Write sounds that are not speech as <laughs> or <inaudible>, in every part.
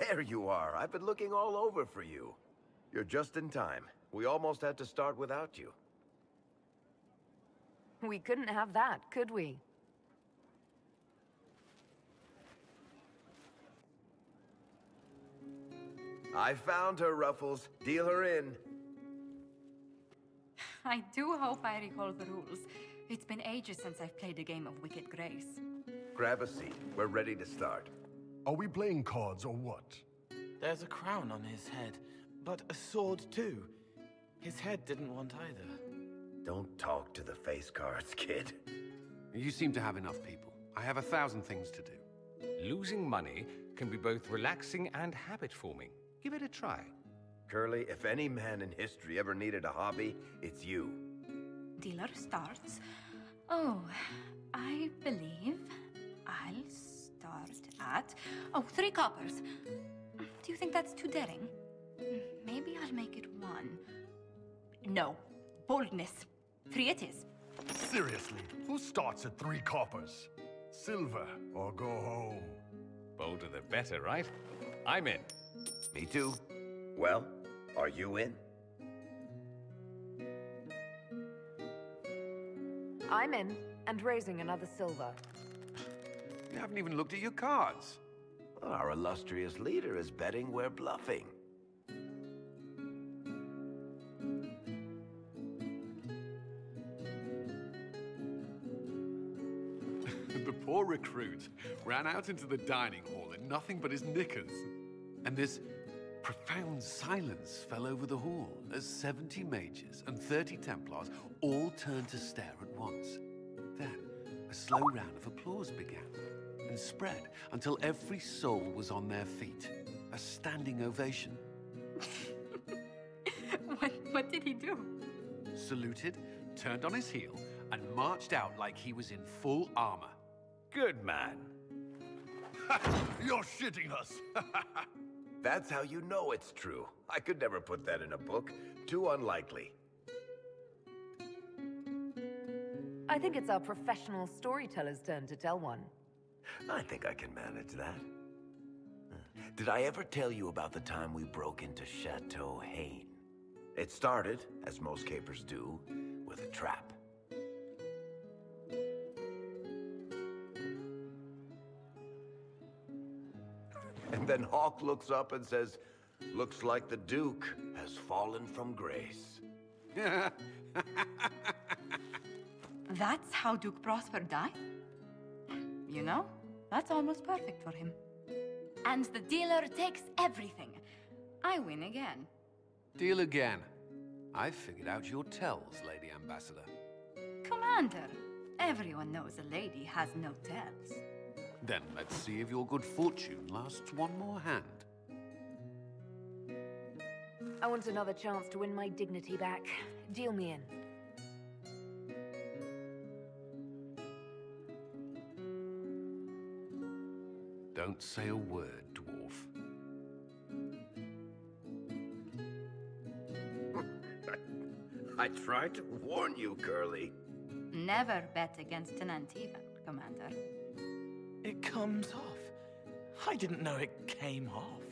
There you are. I've been looking all over for you. You're just in time. We almost had to start without you. We couldn't have that, could we? I found her, Ruffles. Deal her in. <sighs> I do hope I recall the rules. It's been ages since I've played a game of Wicked Grace. Grab a seat. We're ready to start. Are we playing cards or what? There's a crown on his head, but a sword too. His head didn't want either. Don't talk to the face cards, kid. You seem to have enough people. I have a thousand things to do. Losing money can be both relaxing and habit-forming. Give it a try. Curly, if any man in history ever needed a hobby, it's you. Dealer starts. Oh, I believe I'll start at. Oh, three coppers. Do you think that's too daring? Maybe I'll make it one. No. Boldness. Three it is. Seriously, who starts at three coppers? Silver or go home? Bolder the better, right? I'm in. Me too. Well, are you in? I'm in, and raising another silver. You haven't even looked at your cards. Well, our illustrious leader is betting we're bluffing. <laughs> the poor recruit ran out into the dining hall in nothing but his knickers. And this profound silence fell over the hall as 70 mages and 30 Templars all turned to stare at once. Then, a slow round of applause began and spread until every soul was on their feet. A standing ovation. <laughs> what, what did he do? Saluted, turned on his heel, and marched out like he was in full armor. Good man. You're shitting us! <laughs> That's how you know it's true. I could never put that in a book. Too unlikely. I think it's our professional storyteller's turn to tell one. I think I can manage that. Did I ever tell you about the time we broke into Chateau Haine? It started, as most capers do, with a trap. And then Hawke looks up and says, Looks like the Duke has fallen from grace. <laughs> That's how Duke Prosper died? You know, that's almost perfect for him. And the dealer takes everything. I win again. Deal again. I've figured out your tells, Lady Ambassador. Commander, everyone knows a lady has no tells. Then let's see if your good fortune lasts one more hand. I want another chance to win my dignity back. Deal me in. Don't say a word, dwarf. <laughs> I tried to warn you, Curly. Never bet against an Antivan, Commander. It comes off. I didn't know it came off.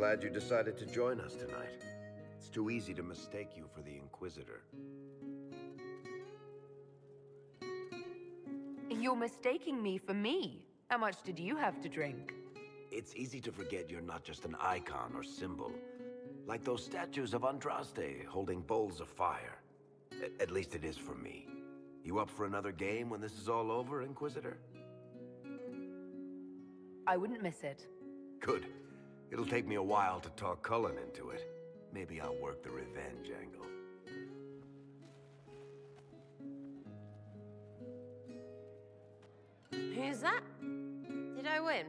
Glad you decided to join us tonight. It's too easy to mistake you for the Inquisitor. You're mistaking me for me. How much did you have to drink? It's easy to forget you're not just an icon or symbol. Like those statues of Andraste holding bowls of fire. A- at least it is for me. You up for another game when this is all over, Inquisitor? I wouldn't miss it. Good. It'll take me a while to talk Cullen into it. Maybe I'll work the revenge angle. Who's that? Did I win?